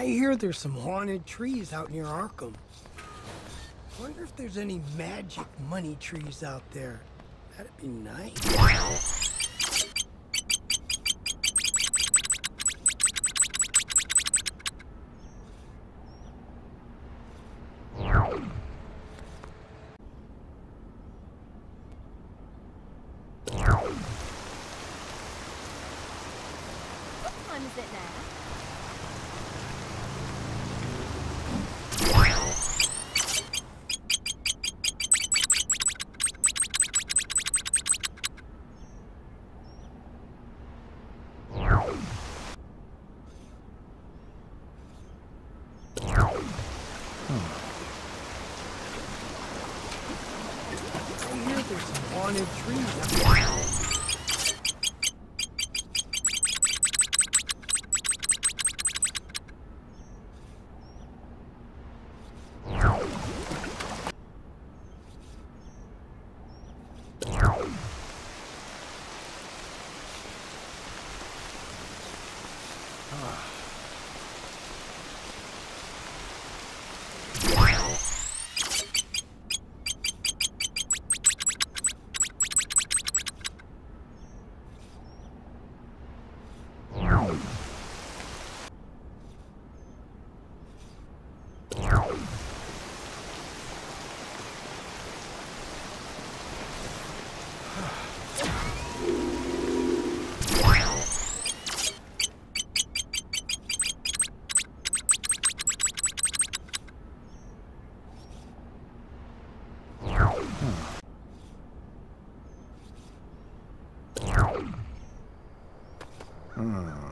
I hear there's some haunted trees out near Arkham. Wonder if there's any magic money trees out there. That'd be nice. What time is it now? there's wanted trees. Ah. Hmm.